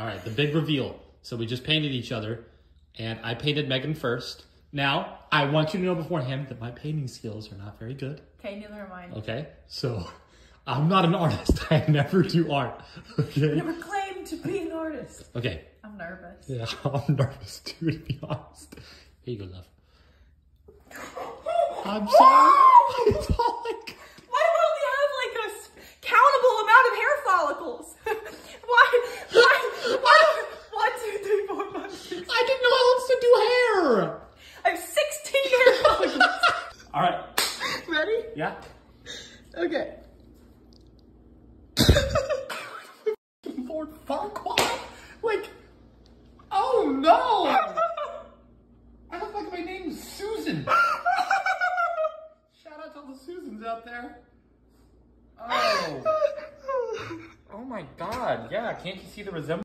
All right, the big reveal. So we just painted each other, and I painted Meghan first. Now, I want you to know beforehand that my painting skills are not very good. Okay, neither am I. Okay? So, I'm not an artist. I never do art. Okay? Never claimed to be an artist. Okay. I'm nervous. Yeah, I'm nervous too, to be honest. Here you go, love. I'm sorry. Ready? Yeah. Okay. Lord Farquaad? Like, oh no! I look like my name's Susan. Shout out to all the Susans out there. Oh. Oh my god, yeah, can't you see the resemblance?